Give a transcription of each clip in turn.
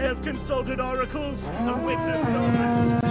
I have consulted oracles and witnessed all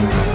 Música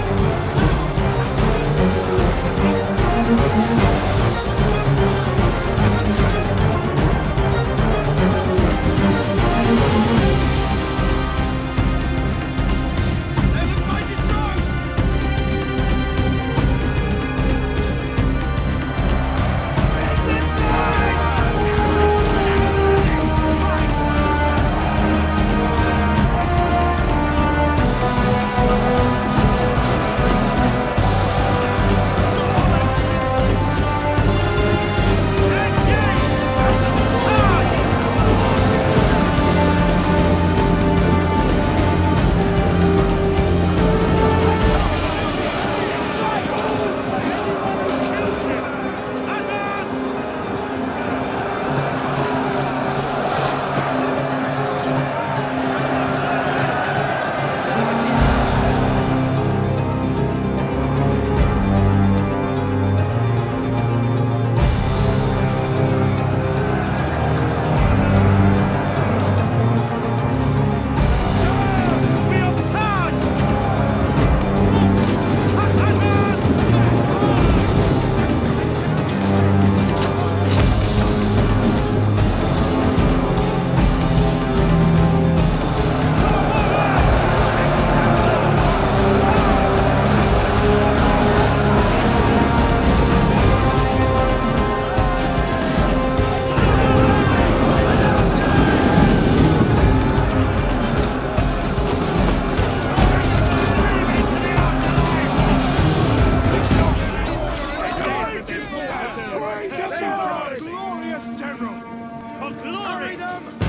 For glory! Hurry them!